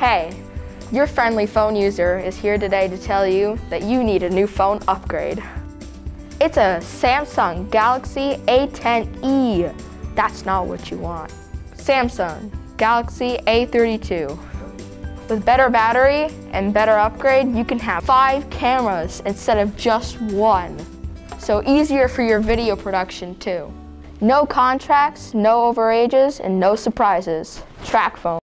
Hey, your friendly phone user is here today to tell you that you need a new phone upgrade. It's a Samsung Galaxy A10e. That's not what you want. Samsung Galaxy A32. With better battery and better upgrade, you can have five cameras instead of just one. So easier for your video production too. No contracts, no overages, and no surprises. Tracfone.